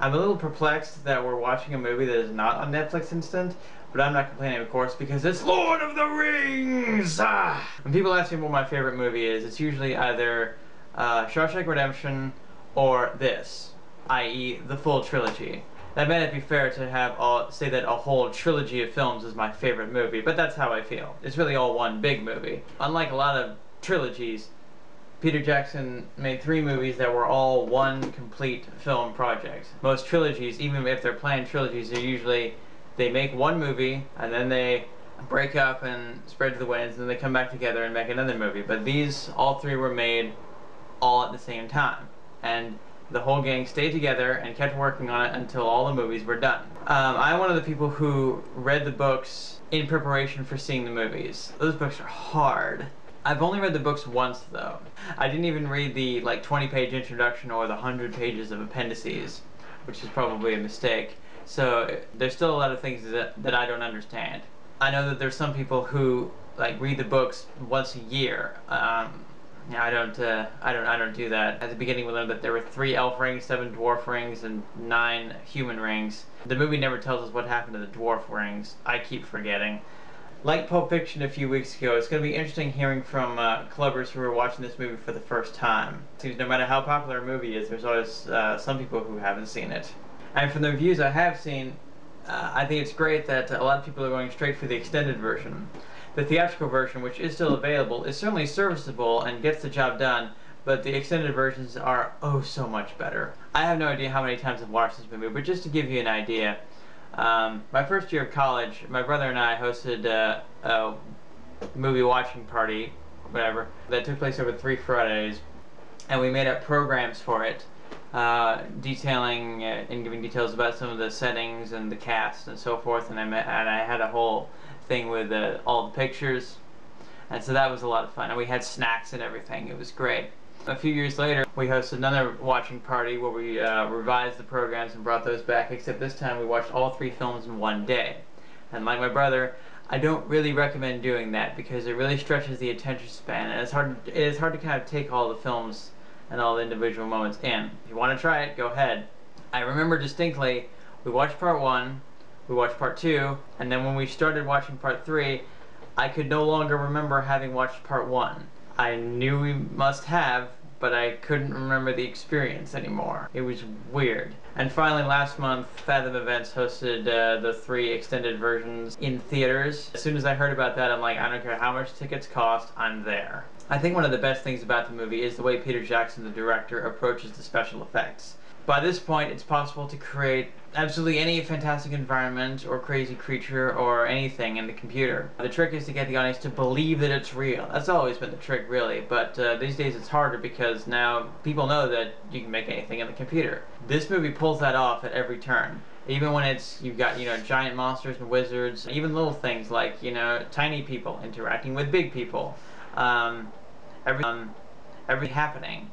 I'm a little perplexed that we're watching a movie that is not on Netflix Instant, but I'm not complaining, of course, because it's Lord of the Rings! Ah! When people ask me what my favorite movie is, it's usually either uh, Shawshank Redemption or this, i.e. the full trilogy. That may not be fair to have all, say that a whole trilogy of films is my favorite movie, but that's how I feel. It's really all one big movie. Unlike a lot of trilogies, Peter Jackson made three movies that were all one complete film project. Most trilogies, even if they're planned trilogies, are usually they make one movie and then they break up and spread to the winds and then they come back together and make another movie. But these, all three were made all at the same time. And the whole gang stayed together and kept working on it until all the movies were done. Um, I'm one of the people who read the books in preparation for seeing the movies. Those books are hard. I've only read the books once though. I didn't even read the like 20 page introduction or the 100 pages of appendices, which is probably a mistake. So there's still a lot of things that, that I don't understand. I know that there's some people who like read the books once a year. Um, yeah, I don't, uh, I don't, I don't do that. At the beginning, we learned that there were three elf rings, seven dwarf rings, and nine human rings. The movie never tells us what happened to the dwarf rings. I keep forgetting like Pulp Fiction a few weeks ago, it's going to be interesting hearing from uh, clubbers who are watching this movie for the first time. Seems no matter how popular a movie is, there's always uh, some people who haven't seen it. And from the reviews I have seen, uh, I think it's great that a lot of people are going straight for the extended version. The theatrical version, which is still available, is certainly serviceable and gets the job done, but the extended versions are oh so much better. I have no idea how many times I've watched this movie, but just to give you an idea, um, my first year of college, my brother and I hosted uh, a movie watching party, whatever, that took place over three Fridays, and we made up programs for it, uh, detailing uh, and giving details about some of the settings and the cast and so forth, and I, met, and I had a whole thing with uh, all the pictures, and so that was a lot of fun, and we had snacks and everything, it was great. A few years later, we hosted another watching party where we uh, revised the programs and brought those back, except this time we watched all three films in one day. And like my brother, I don't really recommend doing that because it really stretches the attention span, and it's hard. It is hard to kind of take all the films and all the individual moments in. If you want to try it, go ahead. I remember distinctly, we watched part one, we watched part two, and then when we started watching part three, I could no longer remember having watched part one. I knew we must have, but I couldn't remember the experience anymore. It was weird. And finally, last month, Fathom Events hosted uh, the three extended versions in theaters. As soon as I heard about that, I'm like, I don't care how much tickets cost, I'm there. I think one of the best things about the movie is the way Peter Jackson, the director, approaches the special effects. By this point, it's possible to create absolutely any fantastic environment or crazy creature or anything in the computer. The trick is to get the audience to believe that it's real. That's always been the trick, really, but uh, these days it's harder because now people know that you can make anything in the computer. This movie pulls that off at every turn. Even when it's, you've got, you know, giant monsters and wizards, even little things like, you know, tiny people interacting with big people. Um, every, um, every happening.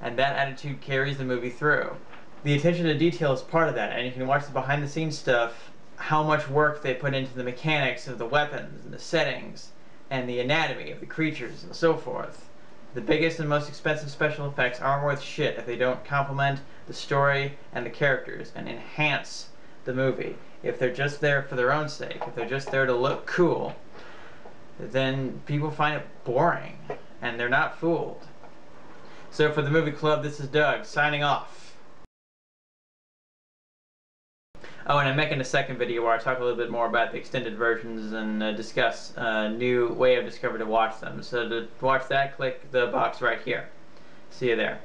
And that attitude carries the movie through the attention to detail is part of that, and you can watch the behind the scenes stuff, how much work they put into the mechanics of the weapons and the settings and the anatomy of the creatures and so forth. The biggest and most expensive special effects aren't worth shit if they don't complement the story and the characters and enhance the movie. If they're just there for their own sake, if they're just there to look cool, then people find it boring and they're not fooled. So for the movie club, this is Doug signing off. Oh, and I'm making a second video where I talk a little bit more about the extended versions and uh, discuss a new way I've discovered to watch them. So to watch that, click the box right here. See you there.